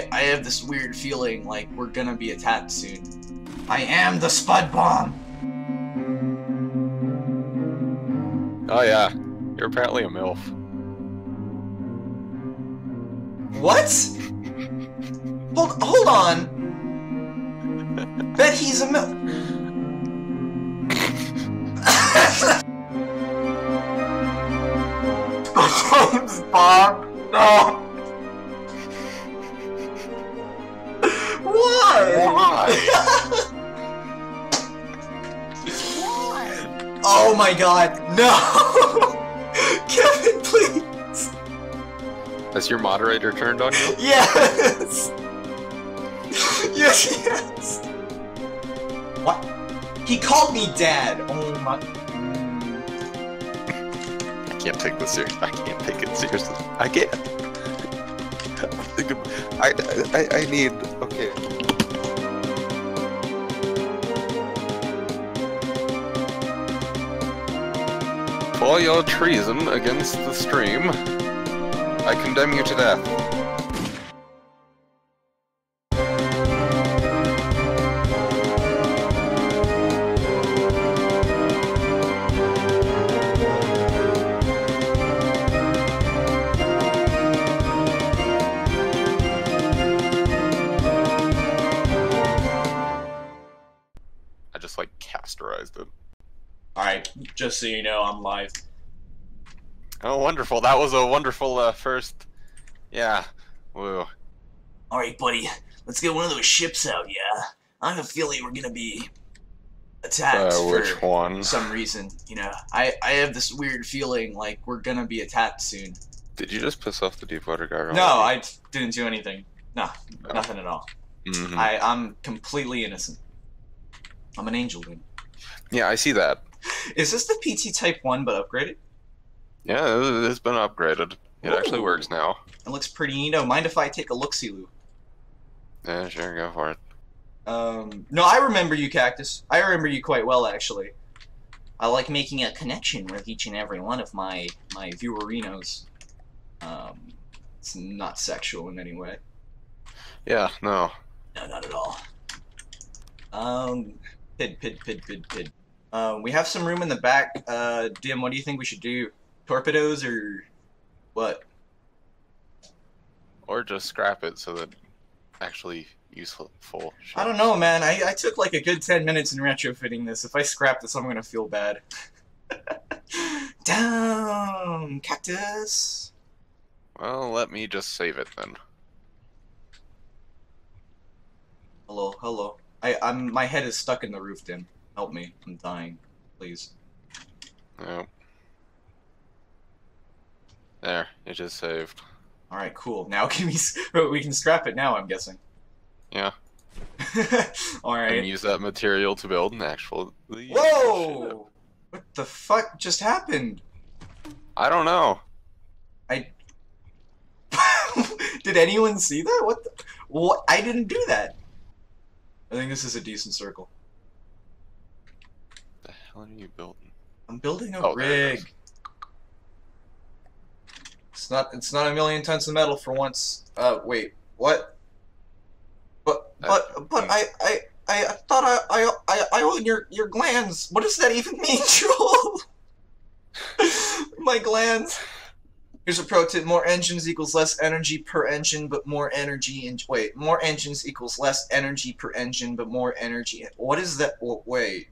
I, I have this weird feeling like we're gonna be attacked soon. I am the Spud Bomb! Oh yeah, you're apparently a MILF. What? Hold, hold on! Bet he's a mil- James Bond? No! Oh my god, no! Kevin, please! Has your moderator turned on you? Yes! yes, yes! What? He called me dad! Oh my... I can't take this seriously. I can't take it seriously. I can't. I, I, I need. Okay. For your treason against the stream, I condemn you to death. So you know, I'm live. Oh, wonderful! That was a wonderful uh, first. Yeah. Woo. Alright, buddy, let's get one of those ships out, yeah? I have a feeling we're gonna be attacked Uh, which for one? some reason. You know, I, I have this weird feeling like we're gonna be attacked soon. Did you just piss off the Deepwater guy? No, I didn't do anything. No, Oh. nothing at all. Mhm. I, I'm completely innocent. I'm an angel, dude. Yeah, I see that. Is this the PT Type 1 but upgraded? Yeah, it- it's been upgraded. It actually works now. It looks pretty neato. Mind if I take a look-see, Lou? Yeah, sure, go for it. Um, no, I remember you, Cactus. I remember you quite well, actually. I like making a connection with each and every one of my my viewerinos. Um, it's not sexual in any way. Yeah, no. No, not at all. Um, pid, pid, pid, pid, pid. Um, we have some room in the back. Uh, Dim, what do you think we should do? Torpedoes or what? Or just scrap it so that actually useful. I don't know, man. I, I took like a good 10 minutes in retrofitting this. If I scrap this, I'm gonna feel bad. Damn, cactus. Well, let me just save it then. Hello, hello. I, I'm my head is stuck in the roof, Dim. Help me. I'm dying. Please. Yep. There, it just saved. All right, cool. Now can we we can scrap it now? I'm guessing. Yeah. Alright. And use that material to build an actual. ship. Whoa! What the fuck just happened? I don't know. I... Did anyone see that? What? The, what? I didn't do that. I think this is a decent circle. Hell are you building? I'm building a Oh, there it is. rig. It's not. It's not a million tons of metal for once. Uh, wait. What? But but but I I I thought I I I, I own your your glands. What does that even mean, Joel? My glands. Here's a pro tip: more engines equals less energy per engine, but more energy. In, wait, more engines equals less energy per engine, but more energy. What is that? Wait.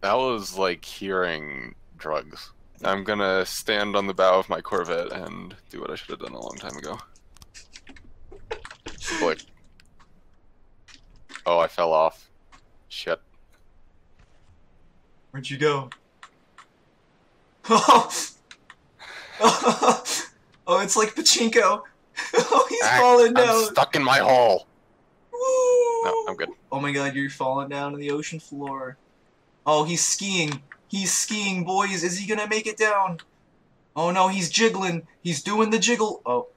That was like hearing drugs. I'm gonna stand on the bow of my Corvette and do what I should have done a long time ago. Click. Oh, I fell off. Shit. Where'd you go? Oh, oh it's like Pachinko. Oh, he's Ah, falling I'm down. stuck in my hole. Woo! No, I'm good. Oh my god, you're falling down to the ocean floor. Oh, he's skiing. He's skiing, boys. Is he gonna make it down? Oh no, he's jiggling. He's doing the jiggle. Oh,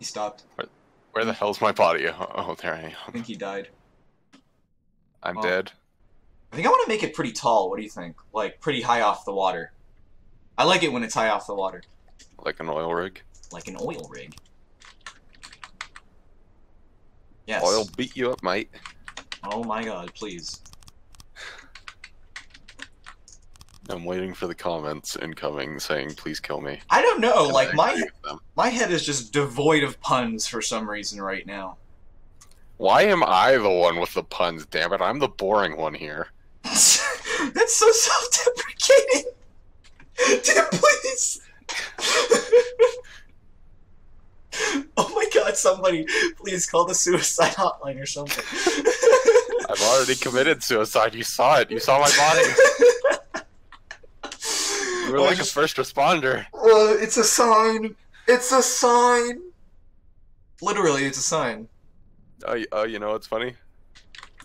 he stopped. Where the hell's my body? Oh, oh, there I am. I think he died. I'm Oh. dead. I think I want to make it pretty tall. What do you think? Like pretty high off the water. I like it when it's high off the water, Like an oil rig. like an oil rig. Yes. I'll beat you up, mate. Oh my god, please. I'm waiting for the comments incoming saying, please kill me. I don't know, And like my agree with them. my head is just devoid of puns for some reason right now. Why am I the one with the puns, damn it? I'm the boring one here. That's so self-deprecating. Tim, please. oh my god, somebody please call the suicide hotline or something. I've already committed suicide. You saw it. You saw my body. You were Oh, like just- a first responder. Uh, it's a sign. It's a sign. Literally, it's a sign. Oh, y- oh, you know what's funny?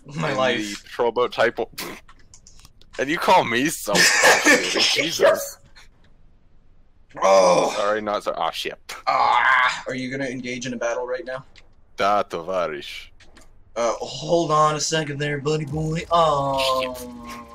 My In The life. patrol boat type. And you call me so. Jesus. Oh. Sorry, not sorry. Ah, shit. Ah. Are you gonna engage in a battle right now? Da tovarish. Uh, hold on a second there, buddy boy. Oh.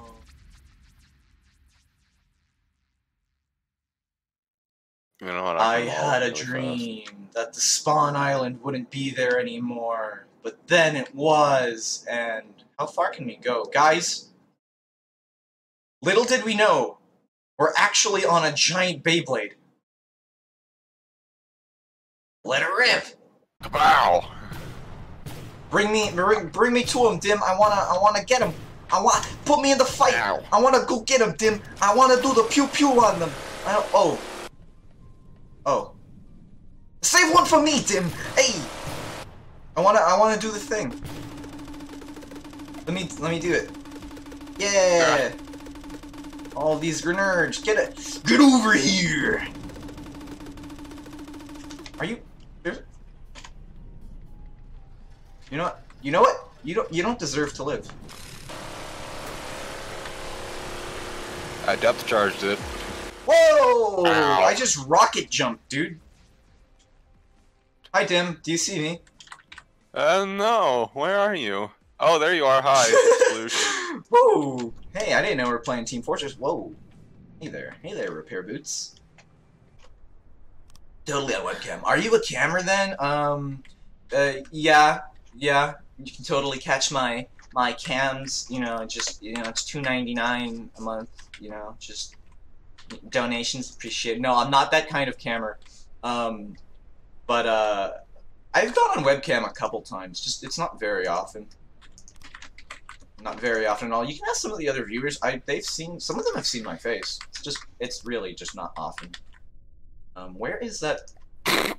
You know what? I can had a roll really dream that the spawn island wouldn't be there anymore, but then it was, and how far can we go? Guys, little did we know, we're actually on a giant Beyblade. Let it rip! fast. Kabow! Bring me, bring, bring me to him, Dim. I wanna, I wanna get him. I want, put me in the fight. Ow. I wanna go get him, Dim. I wanna do the pew pew on them. I don't, oh, oh. Save one for me, Dim. Hey, I wanna, I wanna do the thing. Let me, let me do it. Yeah. All these grenades, get it, get over here. Are you? You know what? You know what? You don't. You don't deserve to live. I depth charged it. Whoa! Ow. I just rocket jumped, dude. Hi, Tim. Do you see me? Uh, no. Where are you? Oh, there you are. Hi, Sploosh. Whoa! Hey, I didn't know we were playing Team Fortress. Whoa! Hey there. Hey there, repair boots. Totally on webcam. Are you a camera then? Um, uh, yeah, yeah. You can totally catch my my cams. You know, just you know, it's two ninety nine a month. You know, just donations appreciated. No, I'm not that kind of camera. Um, but uh, I've gone on webcam a couple times. Just it's not very often. Not very often at all. You can ask some of the other viewers. I they've seen some of them have seen my face. It's just it's really just not often. Um, where is that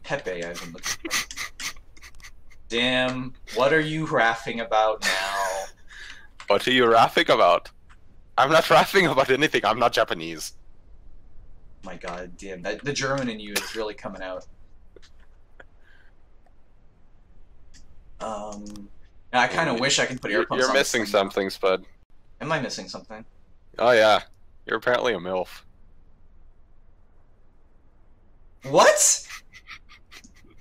Pepe I've been looking for? Damn, what are you raffing about now? What are you laughing about? I'm not laughing about anything. I'm not Japanese. My god, damn, that the German in you is really coming out. Um, I kind of wish I could put You're, earphones you're missing something, Spud. Am I missing something? Oh yeah, you're apparently a milf. What?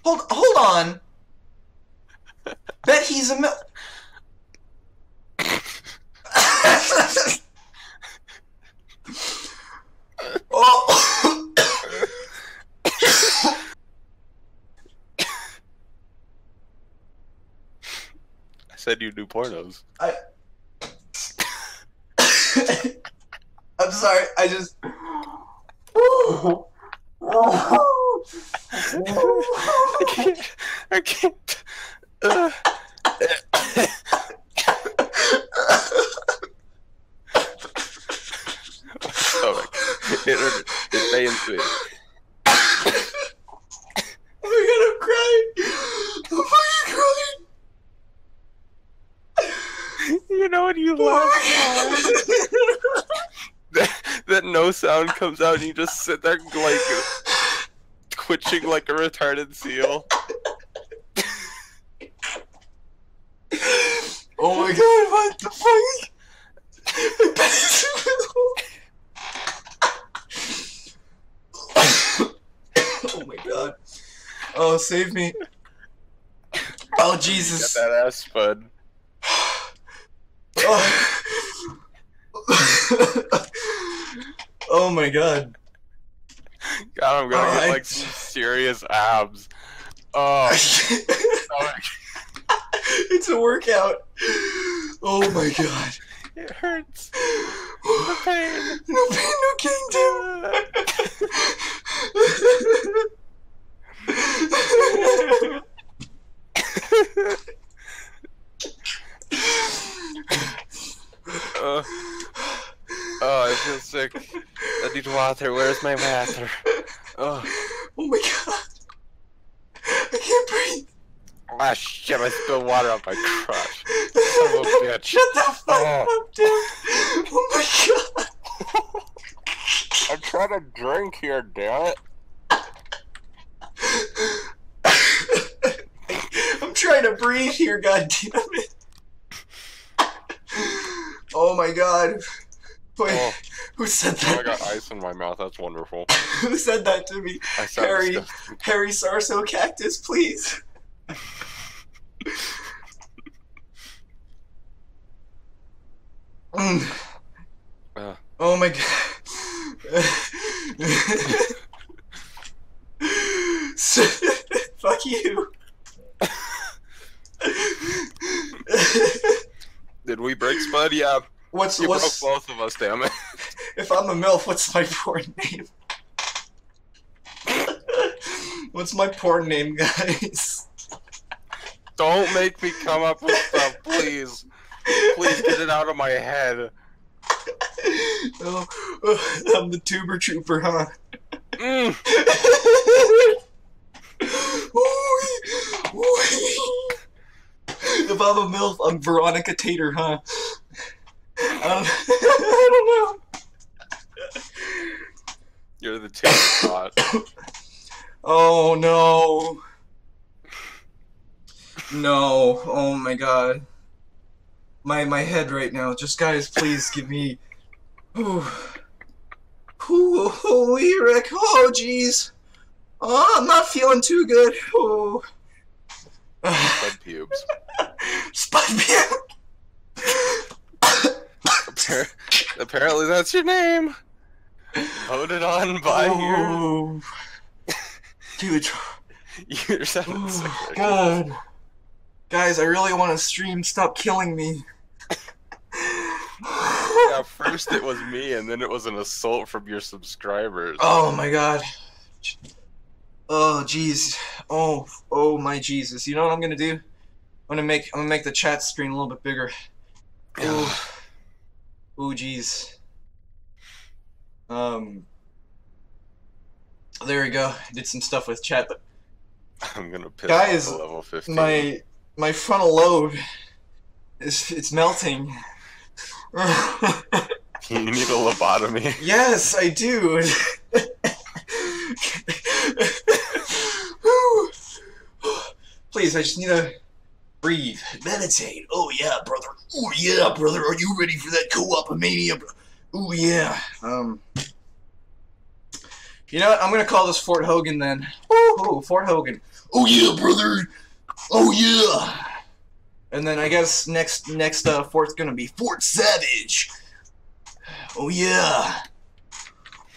Hold hold on. Bet he's a mil. oh. I you do pornos. I'm sorry. I just. I can't. I can't. Uh, stomach. It, it pains me. Oh my god, I'm crying! I'm fucking crying! You know when you laugh, that, that no sound comes out, and you just sit there like twitching like a retarded seal. oh my god, what the fuck? oh my god. Oh, save me. Oh, Get Jesus. that ass spud. Oh. oh my god. God, I'm gonna Oh, get I- like some serious abs. Oh, it's a workout. Oh my god. It hurts. The pain. No pain, no gain, Tim. Uh, oh, I feel sick. I need water. Where's my water? Oh, oh my god. I can't breathe. ah, shit! I spilled water on my crotch. Son of a bitch. Shut the fuck Oh. up, dude. Oh my god. I'm trying to drink here, damn it. I'm trying to breathe here, god damn it. Oh my god. Wait, Oh, who said oh, I got ice in my mouth. That's wonderful. who said that to me? I Harry. disgusting. Harry Sarso Cactus, please. Mm. Uh. Oh my god. Fuck you. Did we break Spud? Yeah, What's you what's broke both of us, damn it. if I'm a MILF, what's my porn name? what's my porn name, guys? Don't make me come up with stuff, please. Please get it out of my head. Oh, I'm the tuber trooper, huh? Mm. Ooh, ooh. If I'm a MILF, I'm Veronica Tater, huh? I um, don't, I don't know. You're the taste spot. Oh no. No. Oh my god. My my head right now. Just guys, please give me. Ooh. Ooh, holy Rick. Oh jeez. Oh, I'm not feeling too good. Oh. Spud pubes. Spud Appar- Apparently that's your name. Voted on by Oh. Dude. your you're sounding. Oh, God. Guys, I really want to stream. Stop killing me. Yeah, first it was me, and then it was an assault from your subscribers. Oh my god. Oh jeez. Oh oh my Jesus. You know what I'm gonna do? I'm gonna make I'm gonna make the chat screen a little bit bigger. Ooh. Ooh jeez. Um there we go. Did some stuff with chat, but I'm gonna piss Guys, off level 15. my my frontal lobe is it's melting. You need a lobotomy. Yes, I do. Please, I just need to breathe, meditate. Oh yeah, brother. Oh yeah, brother. Are you ready for that co-op mania? Oh yeah. Um. You know what? I'm gonna call this Fort Hogan then. Ooh, Fort Hogan. Oh yeah, brother. Oh yeah. And then I guess next next uh, fort's gonna be Fort Savage. Oh yeah.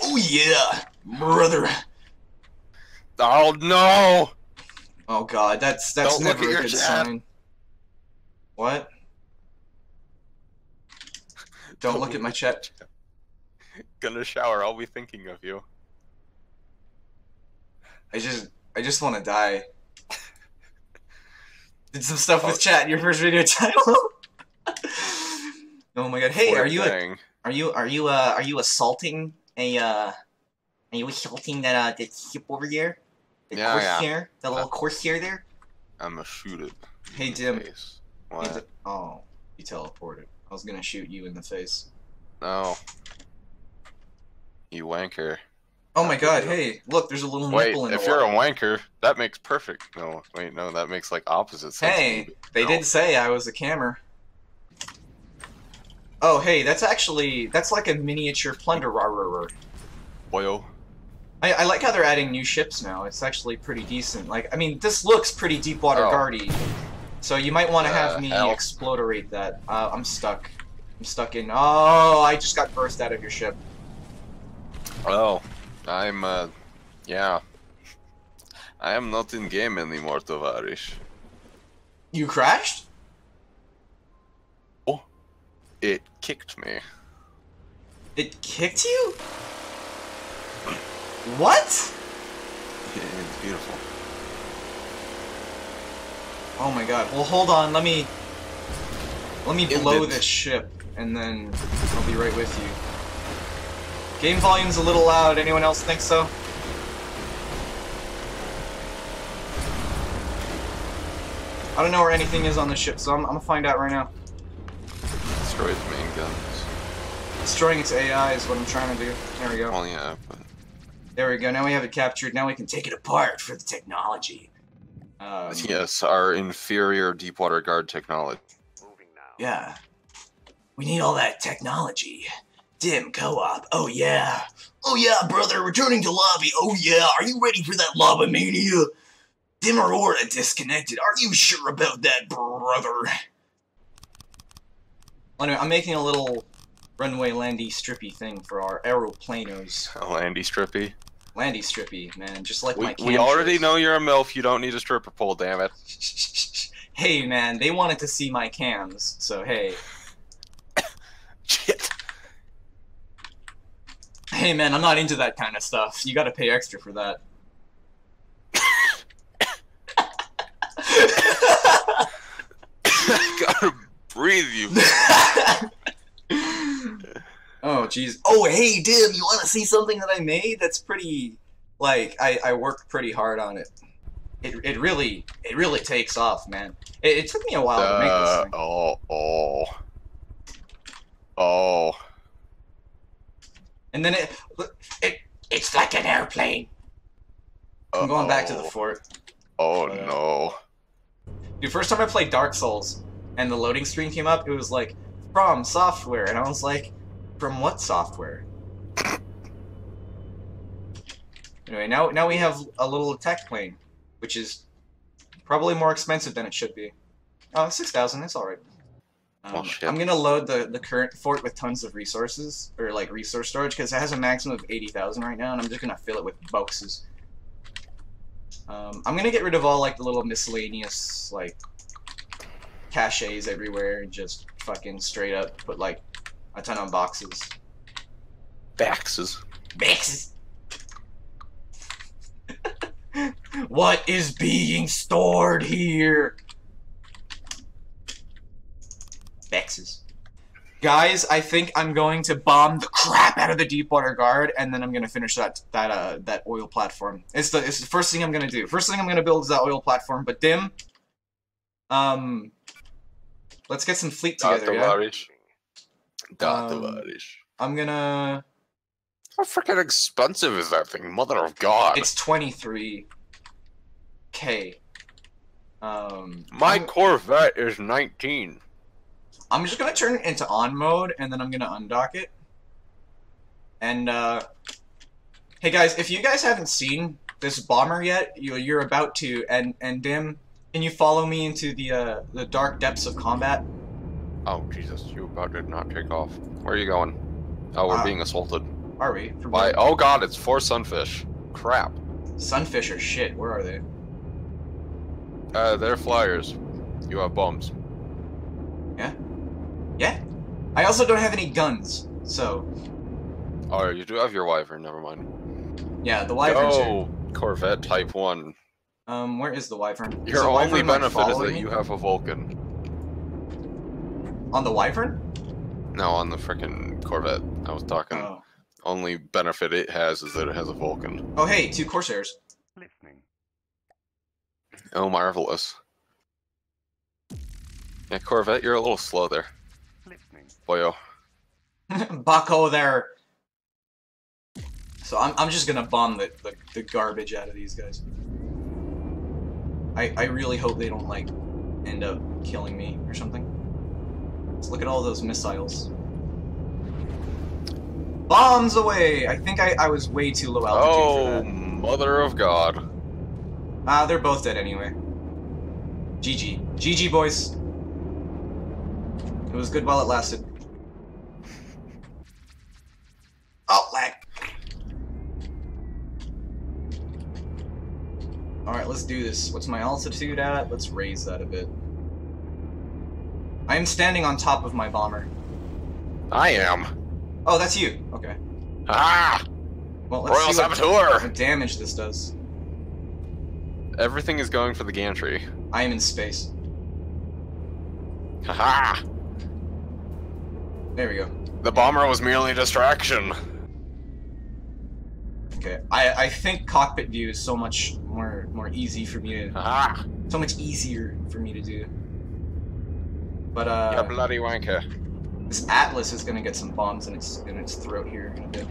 Oh yeah, brother. Oh no! Oh god, that's that's Don't never a good sign. What? Don't look at my chat. Gonna shower, I'll be thinking of you. I just I just want to die. Did some stuff Oh. with chat in your first video title. oh my god. Hey, are you a, are you are you uh are you assaulting a uh are you assaulting that uh that hip over there? The Yeah, yeah. corsair? That little corsair there? I'm gonna shoot it. Hey Dim. face. What? Oh, you teleported. I was gonna shoot you in the face. No. You wanker. Oh my god, hey, look, there's a little Wait, nipple in if the you're a water. wanker, that makes perfect. No, wait, no, that makes like opposite sense. Hey, they No. did say I was a cammer. Oh, hey, that's actually that's like a miniature plunderer. Boyo. I, I like how they're adding new ships now. It's actually pretty decent. Like, I mean, this looks pretty Deepwater Oh. Guardy, so you might want to have uh, me hell. exploderate that. Uh, I'm stuck. I'm stuck in. Oh, I just got burst out of your ship. Oh, I'm. Uh, yeah. I am not in game anymore, Tovarish. You crashed? Oh, it kicked me. It kicked you? What? Yeah, it's beautiful. Oh my god. Well, hold on. Let me... Let me blow this ship, and then I'll be right with you. Game volume's a little loud. Anyone else think so? I don't know where anything is on the ship, so I'm, I'm gonna find out right now. Destroyed its main guns. Destroying its AI is what I'm trying to do. There we go. Well, yeah, but There we go. Now we have it captured. Now we can take it apart for the technology. Um, yes, our inferior Deepwater Guard technology. Yeah. We need all that technology. Dim co-op. Oh yeah. Oh yeah, brother. Returning to lobby. Oh yeah. Are you ready for that lava mania? Dim Aurora disconnected. Are you sure about that, brother? Anyway, I'm making a little runway landy strippy thing for our aeroplanos. Oh, Andy Strippy. Landy strippy, man. Just like We, my we already know you're a MILF, you don't need a stripper pole, damn it. hey man, they wanted to see my cams, so hey. Shit. Hey man, I'm not into that kind of stuff. You gotta pay extra for that. I gotta breathe, you. oh jeez. Oh hey Dim, you wanna see something that I made? That's pretty like I, I worked pretty hard on it. It, it really it really takes off, man. It, it took me a while to make this Uh, thing. oh, oh. Oh. And then it it it's like an airplane. I'm going back to the fort. Oh Uh, no. Dude, first time I played Dark Souls and the loading screen came up, it was like, from software. And I was like, from what software? anyway, now now we have a little attack plane, which is probably more expensive than it should be. Oh, 6,000, that's alright. Um, Well, shit. I'm gonna load the, the current fort with tons of resources, or like resource storage, because it has a maximum of 80,000 right now, and I'm just gonna fill it with boxes. Um, I'm gonna get rid of all like the little miscellaneous like caches everywhere and just fucking straight up put like a ton of boxes. Baxes. Boxes. what is being stored here? Boxes. Guys, I think I'm going to bomb the crap out of the Deepwater Guard, and then I'm gonna finish that that uh that oil platform. It's the it's the first thing I'm gonna do. First thing I'm gonna build is that oil platform. But Dim, um, let's get some fleet together. Yeah? Tavarish. Da Um, Tavarish. I'm gonna. How freaking expensive is that thing? Mother of God. It's 23 k. Um, My I'm, Corvette is 19. I'm just gonna turn it into on mode, and then I'm gonna undock it. And uh, hey guys, if you guys haven't seen this bomber yet, you you're about to. And and Dim, can you follow me into the uh, the dark depths of combat? Oh, Jesus. You about did not take off. Where are you going? Oh, we're Uh, being assaulted. Are we? For By, oh god, it's four sunfish. Crap. Sunfish are shit. Where are they? Uh, they're flyers. You have bombs. Yeah. Yeah? I also don't have any guns, so Oh, you do have your wyvern, never mind. yeah, the wyvern's here. Oh, Corvette Type 1. Um, where is the wyvern? Your only wyvern, like, benefit is that me? you have a Vulcan. On the wyvern. No, on the frickin' Corvette. I was talking. Oh. Only benefit it has is that it has a Vulcan. oh, hey, two corsairs. Oh, marvelous. Yeah, Corvette, you're a little slow there. Boyo. Bucko there. So I'm, I'm just gonna bomb the, the, the garbage out of these guys. I I really hope they don't like end up killing me or something. Let's look at all those missiles. Bombs away! I think I, I was way too low altitude Oh, for that. mother of God. Ah, they're both dead anyway. GG. GG, boys. It was good while it lasted. Oh, lag. Alright, let's do this. What's my altitude at? Let's raise that a bit. I am standing on top of my bomber. I am. Oh, that's you. Okay. Ah! Well, let's Royal see what, Saboteur! damage this does. Everything is going for the gantry. I am in space. Haha! There we go. The bomber was merely a distraction. Okay. I I think cockpit view is so much more more easy for me to Haha! so much easier for me to do. But uh, you bloody wanker. this Atlas is gonna get some bombs in its in its throat here in a bit.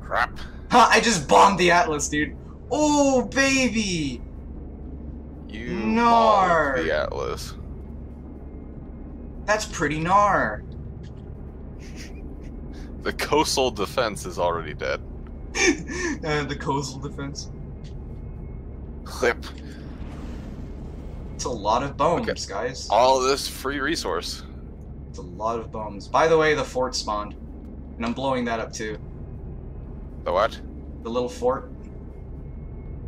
Crap. Ha! I just bombed the Atlas, dude. Oh baby! You Nar. the Atlas. That's pretty gnar. The coastal defense is already dead. uh, the coastal defense. Clip. It's a lot of bombs, guys. All this free resource. It's a lot of bombs. By the way, the fort spawned, and I'm blowing that up too. The what? The little fort.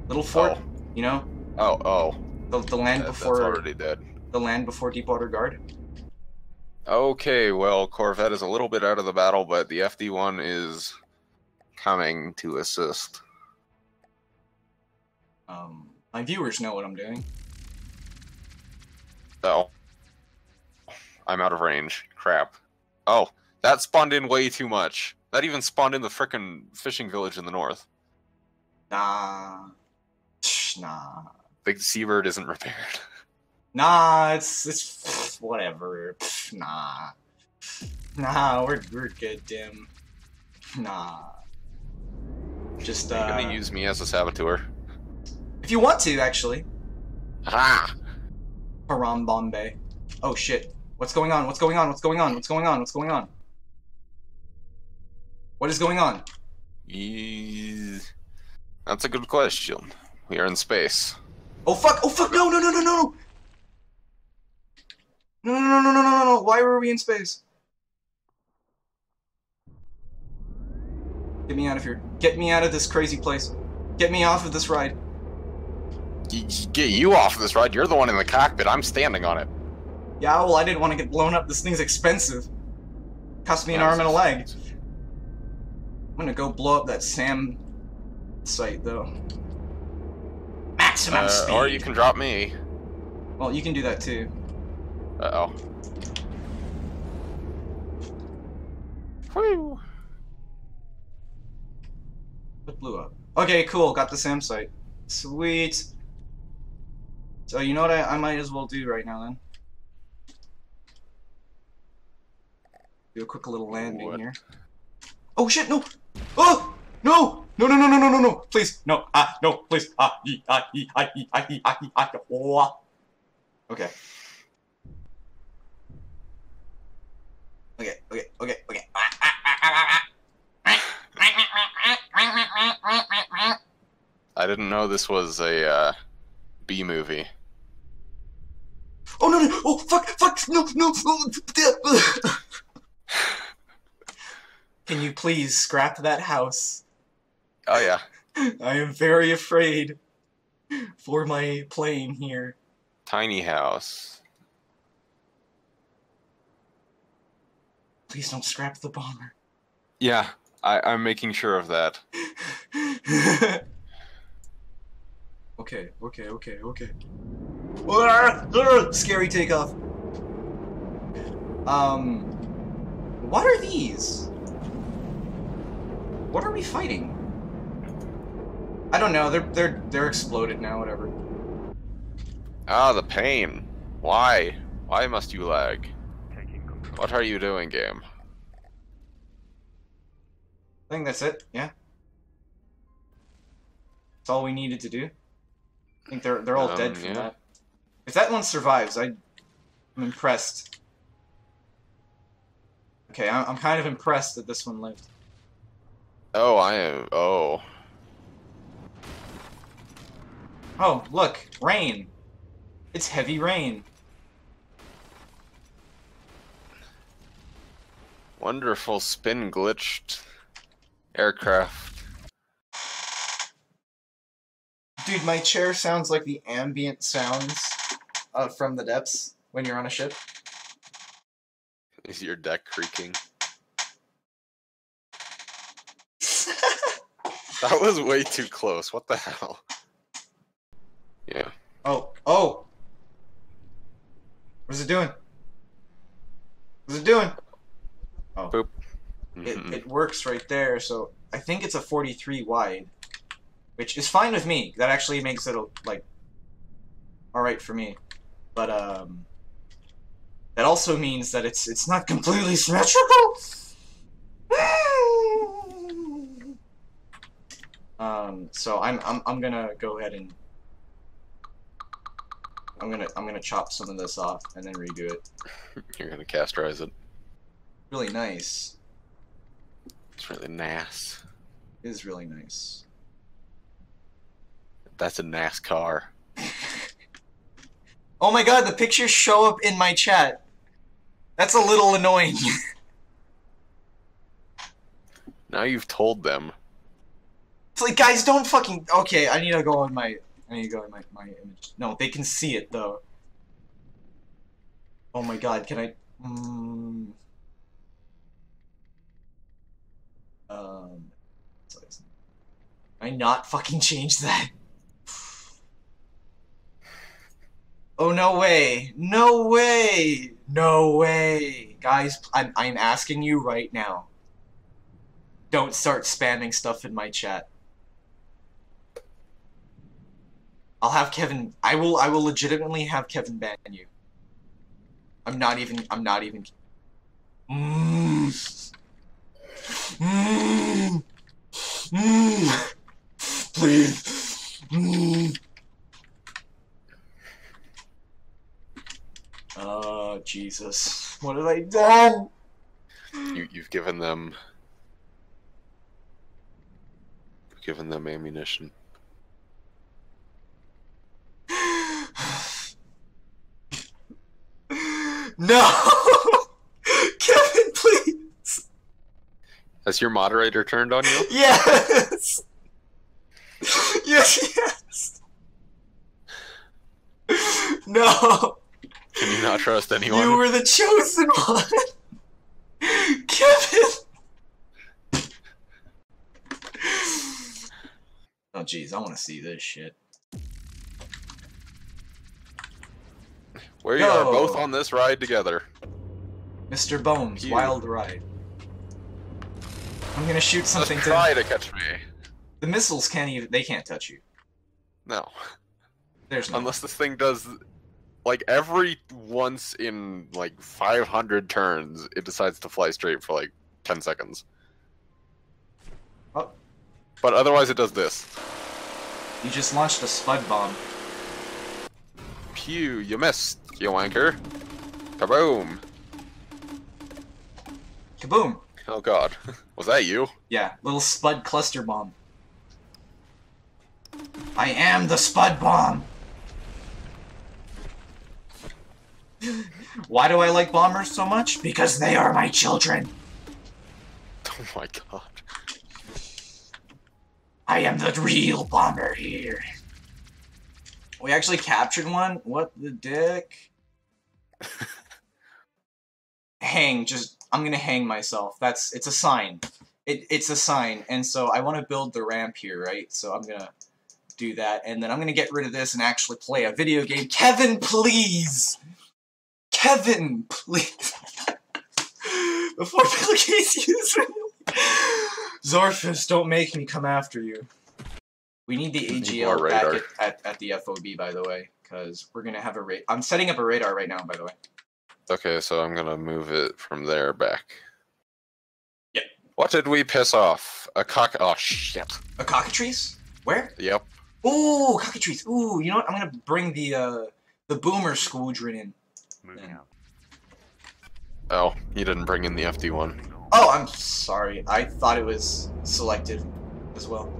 Little fort. Oh. You know, Oh, oh. the, the land That- that's before already dead. the land before Deepwater Guard. Okay, well, Corvette is a little bit out of the battle, but the FD1 is coming to assist. Um, my viewers know what I'm doing. Oh. I'm out of range. Crap. Oh, that spawned in way too much. That even spawned in the frickin' fishing village in the north. Nah, Psh, nah, Big Seabird isn't repaired. nah. It's it's whatever. Nah, nah. We're we're good, Dim. Nah. Just uh You're gonna use me as a saboteur. if you want to, actually. Ah! Haram Bombay. Oh shit. What's going on? What's going on? What's going on? What's going on? What's going on? What is going on? That's a good question. We are in space. Oh fuck! Oh fuck! No! No! No! No! No! No! No! No! No! No! No! No! Why were we in space? Get me out of here! Get me out of this crazy place! Get me off of this ride! Y- y- Get you off this ride. You're the one in the cockpit. I'm standing on it. Yeah, well, I didn't want to get blown up. This thing's expensive. Cost me an arm and a leg. I'm gonna go blow up that Sam site though. Maximum Uh, speed. or you can drop me. Well, you can do that too. Uh oh. Whew. It blew up. Okay, cool. Got the Sam site. Sweet. So you know what I, I might as well do right now then. Do a quick little landing What? here. Oh shit! No! Oh no! No! No! No! No! No! No! No! Please! No! Ah! No! Please! Ah! E, ah! E, ah! E, ah! E, ah! E, ah! Ah. Okay. Okay. Okay. Okay. Okay. I didn't know this was a uh, B movie. Oh no! No! Oh fuck! Fuck! No! No! no. Can you please scrap that house? Oh yeah. I am very afraid for my plane here. Tiny house. Please don't scrap the bomber. Yeah, I, I'm making sure of that. okay, okay, okay, okay. Scary takeoff. Um, what are these? What are we fighting? I don't know. They're they're they're exploded now. Whatever. Ah, the pain. Why? Why must you lag? What are you doing, game? I think that's it. Yeah. That's all we needed to do. I think they're they're all Um, dead from yeah. that. If that one survives, I, I'm impressed. Okay, I'm, I'm kind of impressed that this one lived. Oh, I am. Oh. Oh, look, rain. It's heavy rain. Wonderful spin glitched aircraft. Dude, my chair sounds like the ambient sounds uh, from the depths when you're on a ship. Is your deck creaking? That was way too close. What the hell? Yeah. oh, oh. What is it doing? What's it doing? Oh. Boop. It, Mhm. it works right there, so I think it's a 43 wide, which is fine with me. That actually makes it like all right for me. But um, that also means that it's it's not completely symmetrical. um, so I'm I'm I'm gonna go ahead and I'm gonna I'm gonna chop some of this off and then redo it. You're gonna casterize it. Really nice. It's really nice. It is really nice. That's a NASCAR. Oh my god, the pictures show up in my chat. That's a little annoying. Now you've told them. it's like, guys, don't fucking. Okay, I need to go on my. I need to go on my, my image. No, they can see it though. Oh my god, can I. Mm, um. Can I not fucking change that? Oh, no way. No way. No way. Guys, I'm, I'm asking you right now. Don't start spamming stuff in my chat. I'll have Kevin. I will. I will legitimately have Kevin ban you. I'm not even. I'm not even. Mm. Mm. Mm. Please. Mm. Oh Jesus! What have I done? You, you've given them. You've given them ammunition. No! Kevin, please! Has your moderator turned on you? Yes! Yes, yes! No! Can you not trust anyone? You were the chosen one! Kevin! Oh jeez, I want to see this shit. We are both on this ride together. Mr. Bones, wild ride. I'm gonna shoot something to try to catch me. the missiles can't even they can't touch you. No. There's no Unless this thing does like every once in like 500 turns, it decides to fly straight for like 10 seconds. Oh. But otherwise, it does this. You just launched a spud bomb. Pew, you missed, you wanker. Kaboom. Kaboom! Oh god. Was that you? Yeah, little spud cluster bomb. I am the spud bomb! Why do I like bombers so much? Because they are my children! Oh my god. I am the real bomber here. We actually captured one? What the dick? hang, just I'm gonna hang myself. That's it's a sign. It, it's a sign, and so I want to build the ramp here, right? So I'm gonna do that, and then I'm gonna get rid of this and actually play a video game. Kevin, please, Kevin, please. Before Bill Gates uses it. Zorfus, don't make me come after you. We need the Need AGL more back at, at, at the FOB, by the way, because we're gonna have a rate. I'm setting up a radar right now, by the way. Okay, so I'm gonna move it from there back. Yep. What did we piss off? A cock. Oh shit. A cockatrice? Where? Yep. Ooh, cockatrice. Ooh, you know what? I'm gonna bring the uh the boomer squadron in. Moving out. Oh, you didn't bring in the FD one. Oh, I'm sorry. I thought it was selected as well.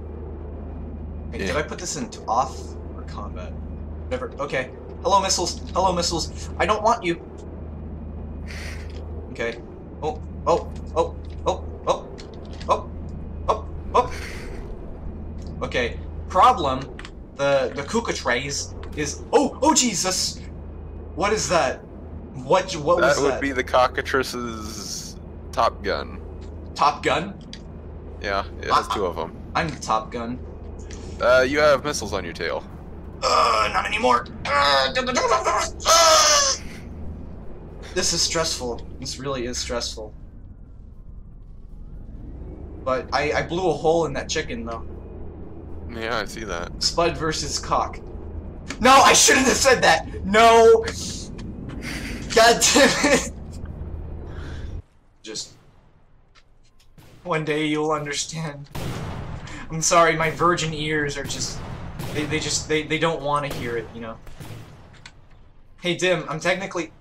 Wait, Did I put this in off or combat? Never. Okay. Hello, missiles. Hello, missiles. I don't want you. Okay. Oh, oh, oh, oh, oh, oh, oh, oh. Okay. Problem. The the cockatrice is. Oh, oh, Jesus. What is that? What? What that was would that? be the cockatrice's Top Gun. Top Gun. Yeah, it has Uh-uh. two of them. I'm the Top Gun. Uh, you have missiles on your tail. Uh, not anymore. Uh. This is stressful. This really is stressful. But I, I blew a hole in that chicken though. Yeah, I see that. Spud versus cock. No, I shouldn't have said that. No. God damn it. Just one day you'll understand. I'm sorry, my virgin ears are just they, they just they, they don't want to hear it, you know. Hey Dim, I'm technically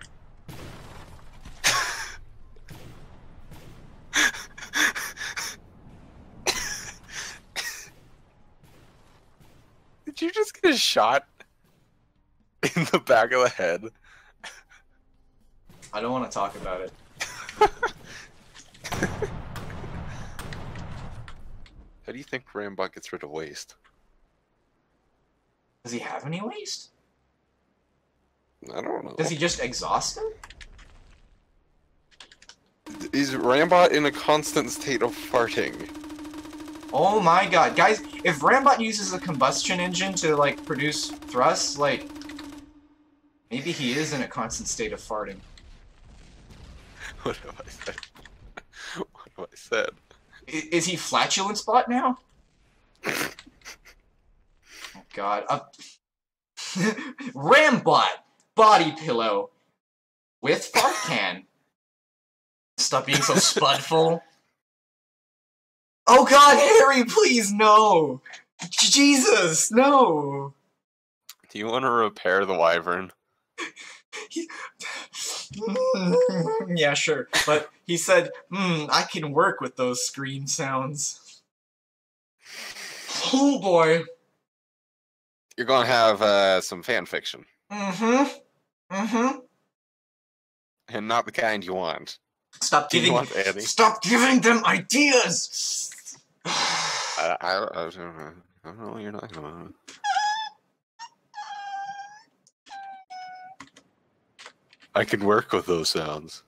Did you just get a shot in the back of the head? I don't want to talk about it. How do you think Rambot gets rid of waste? Does he have any waste? I don't know. Does he just exhaust it? Is Rambot in a constant state of farting? Oh my god, guys, if Rambot uses a combustion engine to like produce thrust, like maybe he is in a constant state of farting. What have I said? What have I said? I- is he flatulent spot now? oh god. Uh, Rambot body pillow with fart can. Stop being so spudful. Oh god, Harry, please no! Jesus, no! Do you want to repair the wyvern? yeah, sure. But he said, hmm, I can work with those scream sounds. Oh boy. You're gonna have uh, some fan fiction, Mm-hmm. Mm-hmm. and not the kind you want. Stop giving want? Stop giving them ideas! I, I, I, don't know. I don't know. You're not gonna. I can work with those sounds.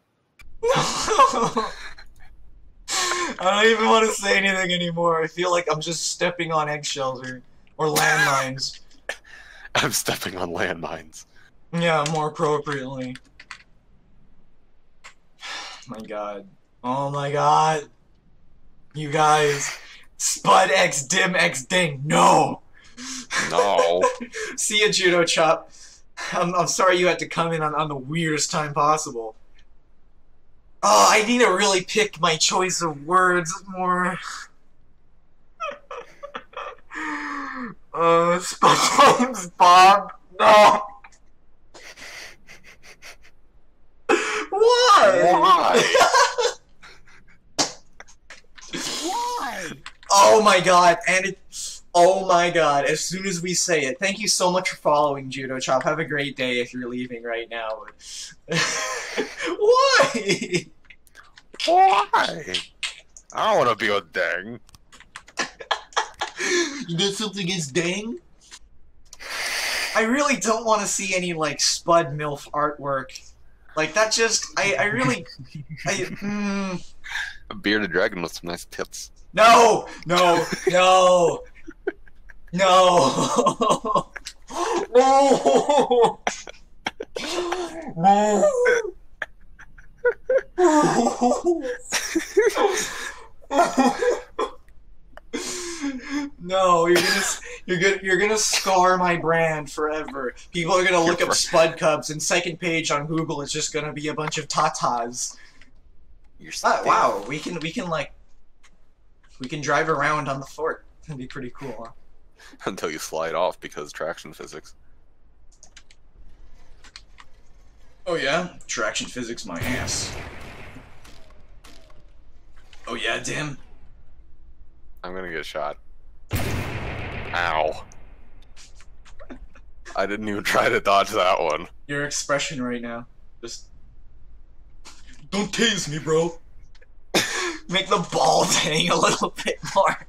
No! I don't even want to say anything anymore. I feel like I'm just stepping on eggshells or, or landmines. I'm stepping on landmines. Yeah, more appropriately. My god. Oh my god. You guys. Spud X Dim X Ding. No! No. See ya, Judo Chop. I'm, I'm sorry you had to come in on, on the weirdest time possible. Oh, I need to really pick my choice of words more. uh, Spud James Bob. No! Why? Why? Why? Oh my god, and it. Oh my god, as soon as we say it. Thank you so much for following, Judo Chop. Have a great day if you're leaving right now. Why? Why? I don't want to be a dang. You got something against Dang? I really don't want to see any, like, Spud MILF artwork. Like, that just. I, I really. I, mm, A bearded dragon with some nice tits. No! No! No! No! No! No, you're gonna you're gonna you're gonna scar my brand forever. People are gonna look up Spud Cubs, and second page on Google is just gonna be a bunch of tatas. You're Ah, wow, we can we can like we can drive around on the fort. That'd be pretty cool. Huh? Until you slide off because traction physics. Oh yeah, traction physics my ass. Oh yeah, damn. I'm gonna get shot. Ow. I didn't even try to dodge that one. Your expression right now, just don't tase me, bro. Make the balls hang a little bit more.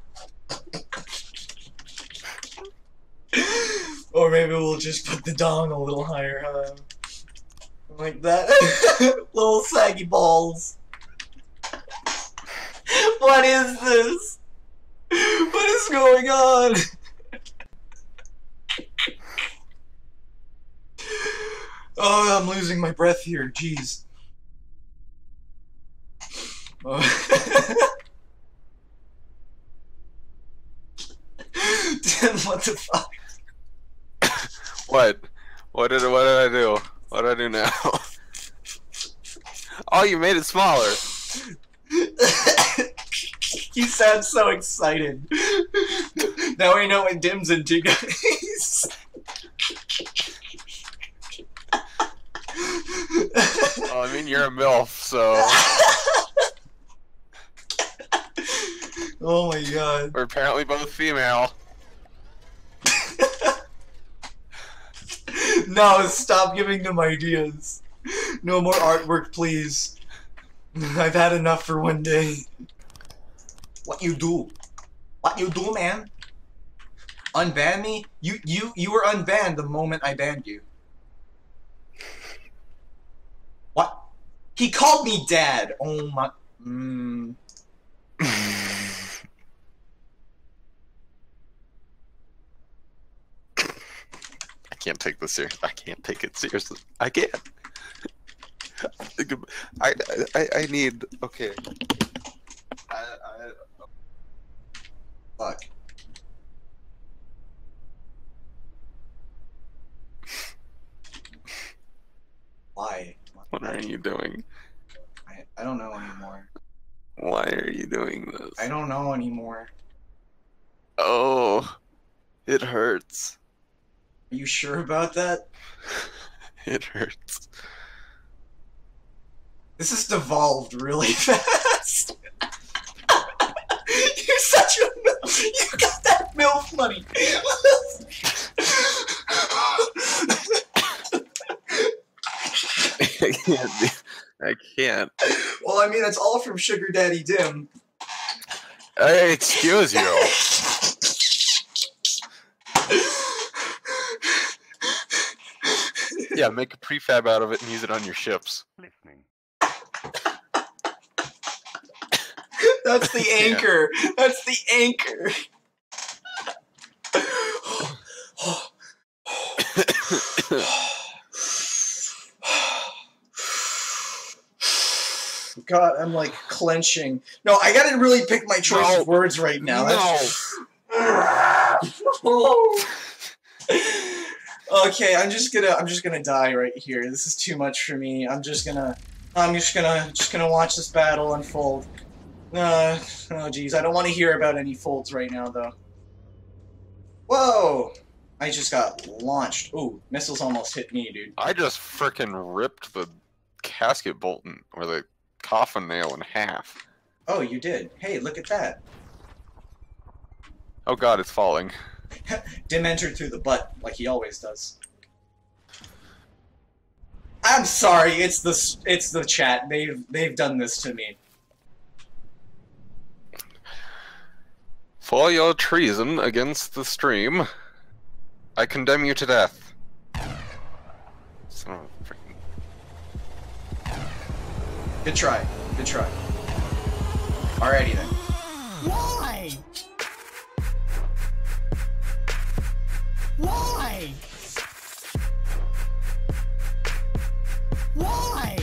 Or maybe we'll just put the dong a little higher. Huh? Like that. Little saggy balls. What is this? What is going on? Oh, I'm losing my breath here. Jeez. Oh. What the fuck? What? What did what did I do? What did I do now? oh, you made it smaller. you sound so excited. now we know what Dim's into, guys. Well, I mean, you're a MILF, so oh my god. we're apparently both female. No, stop giving them ideas. No more artwork, please. I've had enough for one day. What you do? What you do, man? Unban me? You you you were unbanned the moment I banned you. What? He called me dad. Oh my. Mm. Can't take this serious. I can't take it seriously. I can't. I I, I need okay. I, I, Fuck. Why? what are you doing? I, I don't know anymore. Why are you doing this? I don't know anymore. Oh, it hurts. Are you sure about that? It hurts. This has devolved really fast. You're such a you got that milf money. I can't. Be, I can't. well, I mean, it's all from Sugar Daddy Dim. Hey, excuse you. Yeah, make a prefab out of it and use it on your ships. Listening. That's the Yeah. anchor. That's the anchor. God, I'm like clenching. No, I gotta really pick my choice No. of words right now. That's- no. Oh. Okay, I'm just gonna I'm just gonna die right here. This is too much for me. I'm just gonna I'm just gonna just gonna watch this battle unfold. Uh, oh geez, I don't want to hear about any folds right now though. Whoa! I just got launched. Ooh, missiles almost hit me, dude. I just frickin' ripped the casket bolt in, or the coffin nail in half. Oh, you did. Hey, look at that. Oh god, it's falling. Dim entered through the butt, like he always does. I'm sorry, it's the it's the chat. They've they've done this to me. For your treason against the stream, I condemn you to death. Son of a frickin' Good try. Good try. Alrighty then. Why? Why?